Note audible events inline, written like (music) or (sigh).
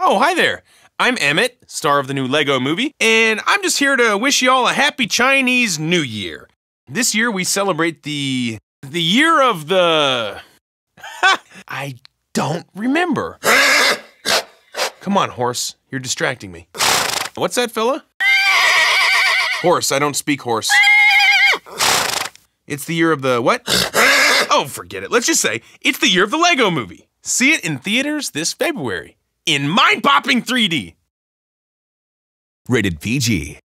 Oh, hi there. I'm Emmet, star of the new Lego movie, and I'm just here to wish you all a happy Chinese New Year. This year we celebrate the the year of the (laughs) I don't remember. Come on, horse. You're distracting me. What's that, fella? Horse, I don't speak horse. It's the year of the what? Oh, forget it. Let's just say it's the year of the Lego movie. See it in theaters this February in mind popping 3D. Rated PG.